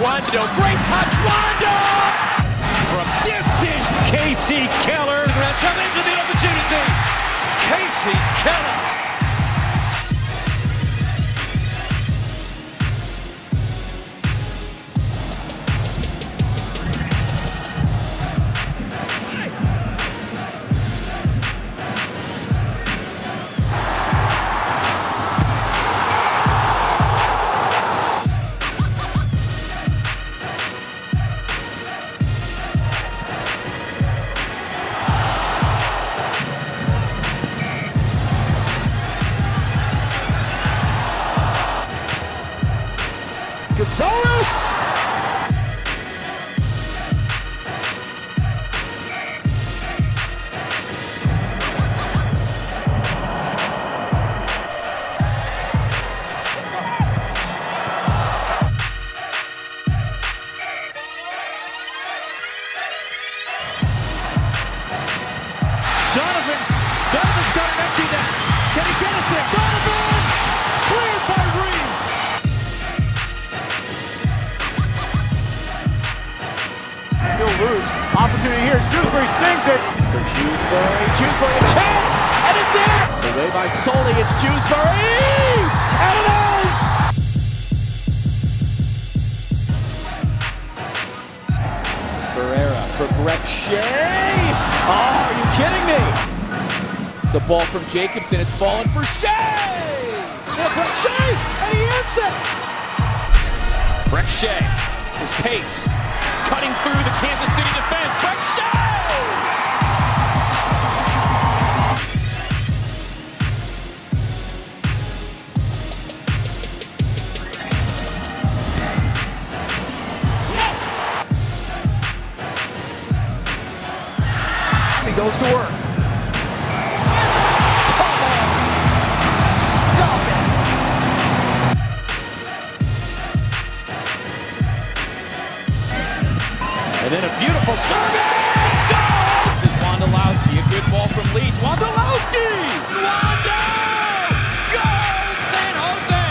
Wondo. Great touch, Wondo! From distance, Kasey Keller. Chubb into the opportunity. Kasey Keller. Gonzalez. Donovan. Jewsbury stings it. For Jewsbury. Jewsbury a chance, and it's in. So away by Soley. It's Jewsbury, and it is. Ferreira for Brek Shea. Oh, are you kidding me? It's a ball from Jacobson. It's falling for Shea. For Brek Shea, and he hits it. Brek Shea, his pace, cutting through the Kansas City defense. Brek Shea! Goes to work. And then a beautiful service! Goal! This is Wondolowski. A good ball from Leach. Wondolowski! Wanda! Goal! San Jose!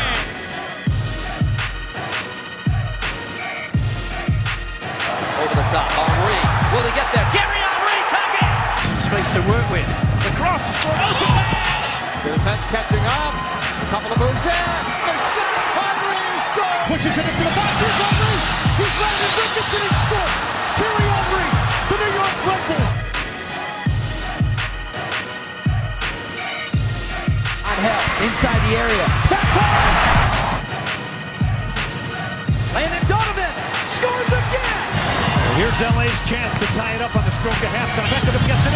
Over the top. Henry. Will he get there? Some space to work with. The cross for open. The defense catching up. A couple of moves there. The shot. Henry scores! Pushes it into the box. Here's Henry. He's Brandon Dickinson. He scored. Thierry Henry. The New York Red Bulls. Angel inside the area. Landon Donovan scores again. Here's LA's chance to tie it up on the stroke of halftime. Beckham gets